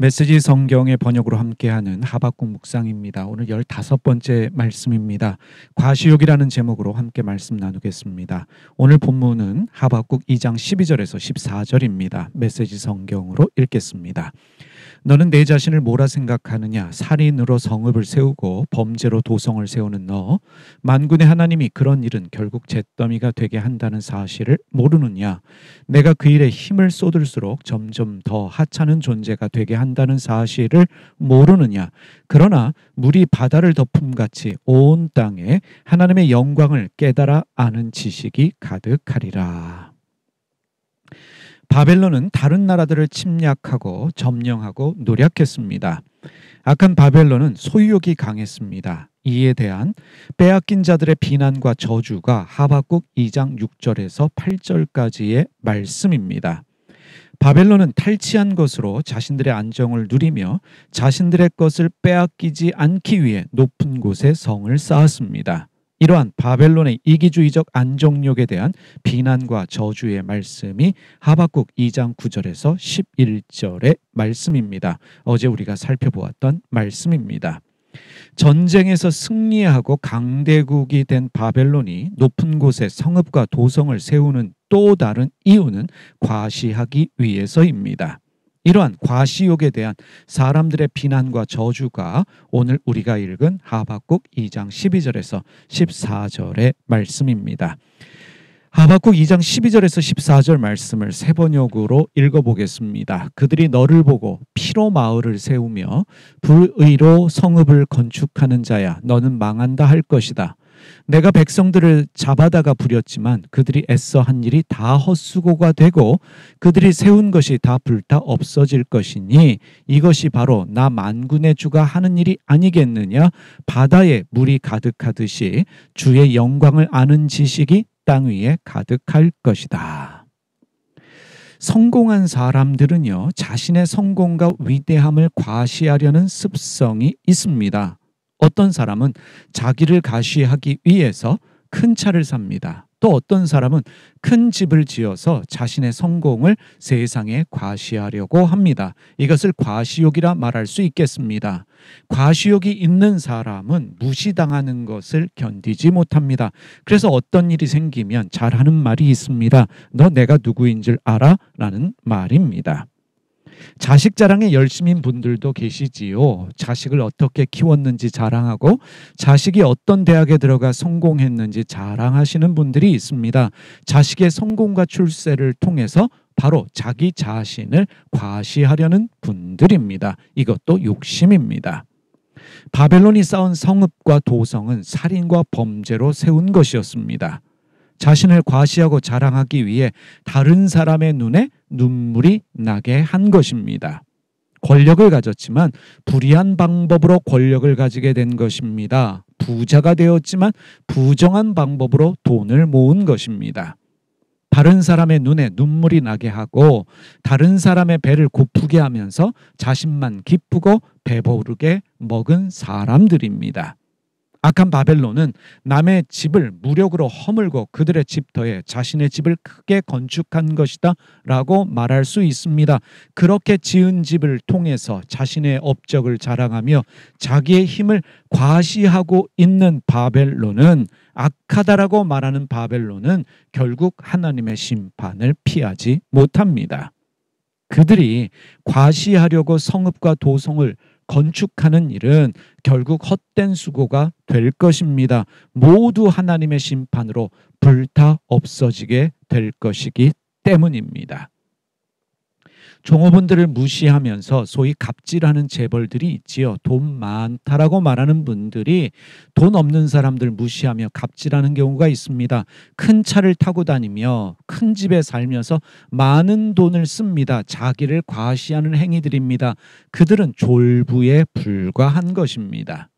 메시지 성경의 번역으로 함께하는 하박국 묵상입니다. 오늘 15번째 말씀입니다. 과시욕이라는 제목으로 함께 말씀 나누겠습니다. 오늘 본문은 하박국 2장 12절에서 14절입니다. 메시지 성경으로 읽겠습니다. 너는 내 자신을 뭐라 생각하느냐? 살인으로 성읍을 세우고 범죄로 도성을 세우는 너. 만군의 하나님이 그런 일은 결국 잿더미가 되게 한다는 사실을 모르느냐? 내가 그 일에 힘을 쏟을수록 점점 더 하찮은 존재가 되게 한다는 사실을 모르느냐? 그러나 물이 바다를 덮음같이 온 땅에 하나님의 영광을 깨달아 아는 지식이 가득하리라 바벨론은 다른 나라들을 침략하고 점령하고 노력했습니다. 악한 바벨론은 소유욕이 강했습니다. 이에 대한 빼앗긴 자들의 비난과 저주가 하박국 2장 6절에서 8절까지의 말씀입니다. 바벨론은 탈취한 것으로 자신들의 안정을 누리며 자신들의 것을 빼앗기지 않기 위해 높은 곳에 성을 쌓았습니다. 이러한 바벨론의 이기주의적 안정력에 대한 비난과 저주의 말씀이 하박국 2장 9절에서 11절의 말씀입니다. 어제 우리가 살펴보았던 말씀입니다. 전쟁에서 승리하고 강대국이 된 바벨론이 높은 곳에 성읍과 도성을 세우는 또 다른 이유는 과시하기 위해서입니다. 이러한 과시욕에 대한 사람들의 비난과 저주가 오늘 우리가 읽은 하박국 2장 12절에서 14절의 말씀입니다. 하박국 2장 12절에서 14절 말씀을 세 번역으로 읽어보겠습니다. 그들이 너를 보고 피로 마을을 세우며 불의로 성읍을 건축하는 자야 너는 망한다 할 것이다. 내가 백성들을 잡아다가 부렸지만 그들이 애써 한 일이 다 헛수고가 되고 그들이 세운 것이 다 불타 없어질 것이니 이것이 바로 나 만군의 주가 하는 일이 아니겠느냐 바다에 물이 가득하듯이 주의 영광을 아는 지식이 땅 위에 가득할 것이다. 성공한 사람들은요, 자신의 성공과 위대함을 과시하려는 습성이 있습니다. 어떤 사람은 자기를 가시하기 위해서 큰 차를 삽니다. 또 어떤 사람은 큰 집을 지어서 자신의 성공을 세상에 과시하려고 합니다. 이것을 과시욕이라 말할 수 있겠습니다. 과시욕이 있는 사람은 무시당하는 것을 견디지 못합니다. 그래서 어떤 일이 생기면 잘하는 말이 있습니다. 너 내가 누구인 줄 알아? 라는 말입니다. 자식 자랑에 열심인 분들도 계시지요. 자식을 어떻게 키웠는지 자랑하고 자식이 어떤 대학에 들어가 성공했는지 자랑하시는 분들이 있습니다. 자식의 성공과 출세를 통해서 바로 자기 자신을 과시하려는 분들입니다. 이것도 욕심입니다. 바벨론이 쌓은 성읍과 도성은 살인과 범죄로 세운 것이었습니다. 자신을 과시하고 자랑하기 위해 다른 사람의 눈에 눈물이 나게 한 것입니다. 권력을 가졌지만 불의한 방법으로 권력을 가지게 된 것입니다. 부자가 되었지만 부정한 방법으로 돈을 모은 것입니다. 다른 사람의 눈에 눈물이 나게 하고 다른 사람의 배를 고프게 하면서 자신만 기쁘고 배부르게 먹은 사람들입니다. 악한 바벨론은 남의 집을 무력으로 허물고 그들의 집터에 자신의 집을 크게 건축한 것이다 라고 말할 수 있습니다. 그렇게 지은 집을 통해서 자신의 업적을 자랑하며 자기의 힘을 과시하고 있는 바벨론은 악하다라고 말하는 바벨론은 결국 하나님의 심판을 피하지 못합니다. 그들이 과시하려고 성읍과 도성을 건축하는 일은 결국 헛된 수고가 될 것입니다. 모두 하나님의 심판으로 불타 없어지게 될 것이기 때문입니다. 종업원들을 무시하면서 소위 갑질하는 재벌들이 있지요. 돈 많다라고 말하는 분들이 돈 없는 사람들 무시하며 갑질하는 경우가 있습니다. 큰 차를 타고 다니며 큰 집에 살면서 많은 돈을 씁니다. 자기를 과시하는 행위들입니다. 그들은 졸부에 불과한 것입니다.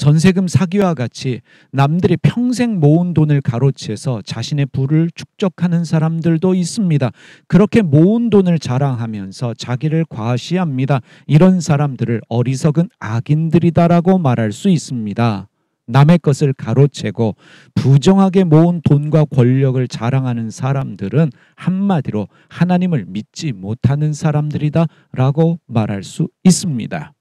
전세금 사기와 같이 남들이 평생 모은 돈을 가로채서 자신의 부를 축적하는 사람들도 있습니다. 그렇게 모은 돈을 자랑하면서 자기를 과시합니다. 이런 사람들을 어리석은 악인들이다라고 말할 수 있습니다. 남의 것을 가로채고 부정하게 모은 돈과 권력을 자랑하는 사람들은 한마디로 하나님을 믿지 못하는 사람들이다라고 말할 수 있습니다.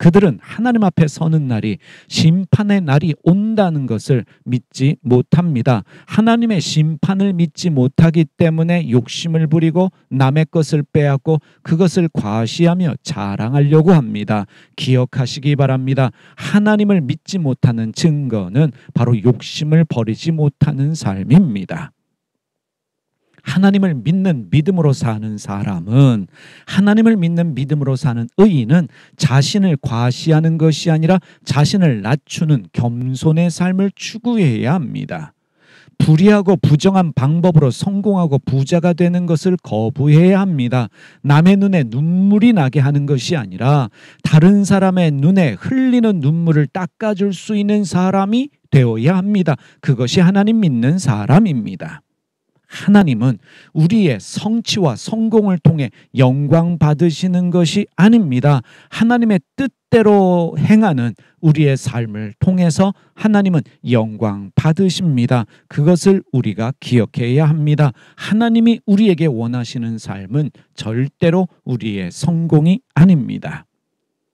그들은 하나님 앞에 서는 날이 심판의 날이 온다는 것을 믿지 못합니다. 하나님의 심판을 믿지 못하기 때문에 욕심을 부리고 남의 것을 빼앗고 그것을 과시하며 자랑하려고 합니다. 기억하시기 바랍니다. 하나님을 믿지 못하는 증거는 바로 욕심을 버리지 못하는 삶입니다. 하나님을 믿는 믿음으로 사는 사람은 하나님을 믿는 믿음으로 사는 의인은 자신을 과시하는 것이 아니라 자신을 낮추는 겸손의 삶을 추구해야 합니다. 불의하고 부정한 방법으로 성공하고 부자가 되는 것을 거부해야 합니다. 남의 눈에 눈물이 나게 하는 것이 아니라 다른 사람의 눈에 흘리는 눈물을 닦아줄 수 있는 사람이 되어야 합니다. 그것이 하나님 믿는 사람입니다. 하나님은 우리의 성취와 성공을 통해 영광 받으시는 것이 아닙니다. 하나님의 뜻대로 행하는 우리의 삶을 통해서 하나님은 영광 받으십니다. 그것을 우리가 기억해야 합니다. 하나님이 우리에게 원하시는 삶은 절대로 우리의 성공이 아닙니다.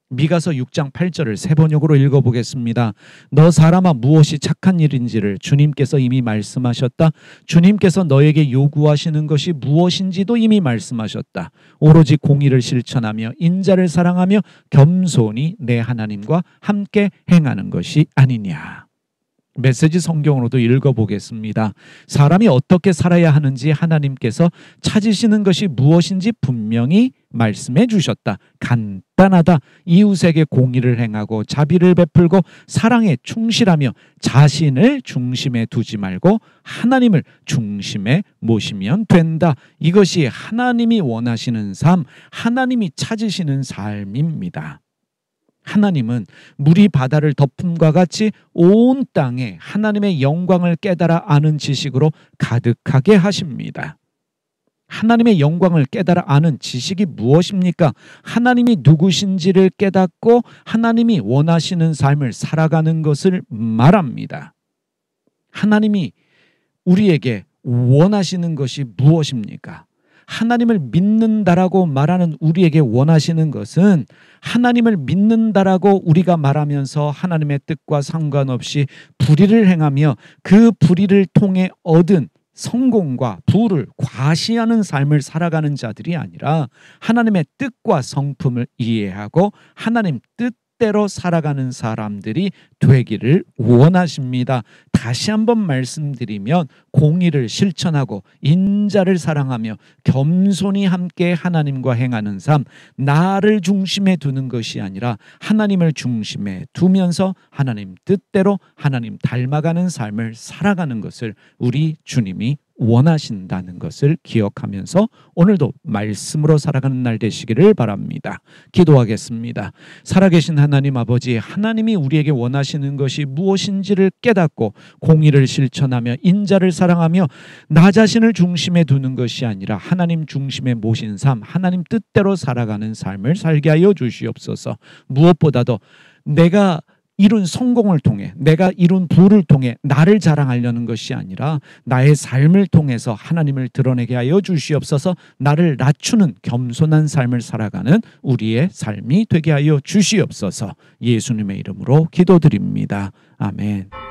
미가서 6장 8절을 세 번역으로 읽어보겠습니다. 너 사람아 무엇이 착한 일인지를 주님께서 이미 말씀하셨다. 주님께서 너에게 요구하시는 것이 무엇인지도 이미 말씀하셨다. 오로지 공의를 실천하며 인자를 사랑하며 겸손히 내 하나님과 함께 행하는 것이 아니냐. 메시지 성경으로도 읽어보겠습니다. 사람이 어떻게 살아야 하는지 하나님께서 찾으시는 것이 무엇인지 분명히 말씀해 주셨다. 간단하다. 이웃에게 공의를 행하고 자비를 베풀고 사랑에 충실하며 자신을 중심에 두지 말고 하나님을 중심에 모시면 된다. 이것이 하나님이 원하시는 삶, 하나님이 찾으시는 삶입니다. 하나님은 물이 바다를 덮음과 같이 온 땅에 하나님의 영광을 깨달아 아는 지식으로 가득하게 하십니다. 하나님의 영광을 깨달아 아는 지식이 무엇입니까? 하나님이 누구신지를 깨닫고 하나님이 원하시는 삶을 살아가는 것을 말합니다. 하나님이 우리에게 원하시는 것이 무엇입니까? 하나님을 믿는다라고 말하는 우리에게 원하시는 것은 하나님을 믿는다라고 우리가 말하면서 하나님의 뜻과 상관없이 불의를 행하며 그 불의를 통해 얻은 성공과 부를 과시하는 삶을 살아가는 자들이 아니라 하나님의 뜻과 성품을 이해하고 하나님 뜻 뜻대로 살아가는 사람들이 되기를 원하십니다. 다시 한번 말씀드리면 공의를 실천하고 인자를 사랑하며 겸손히 함께 하나님과 행하는 삶, 나를 중심에 두는 것이 아니라 하나님을 중심에 두면서 하나님 뜻대로 하나님 닮아가는 삶을 살아가는 것을 우리 주님이 원하신다는 것을 기억하면서 오늘도 말씀으로 살아가는 날 되시기를 바랍니다. 기도하겠습니다. 살아계신 하나님 아버지, 하나님이 우리에게 원하시는 것이 무엇인지를 깨닫고 공의를 실천하며 인자를 사랑하며 나 자신을 중심에 두는 것이 아니라 하나님 중심에 모신 삶, 하나님 뜻대로 살아가는 삶을 살게 하여 주시옵소서. 무엇보다도 내가 이룬 성공을 통해 내가 이룬 부를 통해 나를 자랑하려는 것이 아니라 나의 삶을 통해서 하나님을 드러내게 하여 주시옵소서 나를 낮추는 겸손한 삶을 살아가는 우리의 삶이 되게 하여 주시옵소서 예수님의 이름으로 기도드립니다. 아멘.